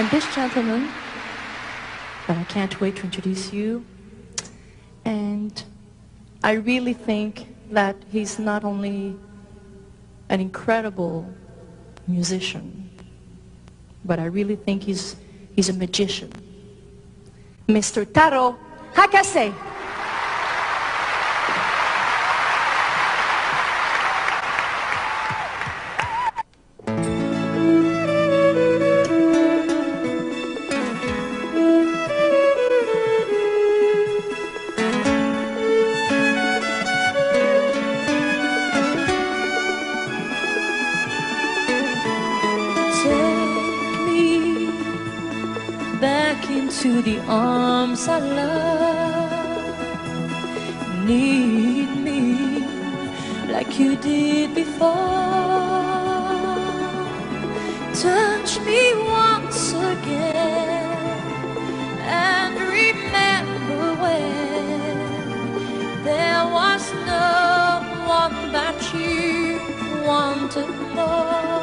And this gentleman, that I can't wait to introduce you, and I really think that he's not only an incredible musician, but I really think he's, he's a magician. Mr. Taro Hakase. Back into the arms I love. Need me like you did before. Touch me once again and remember when there was no one that you wanted more.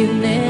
you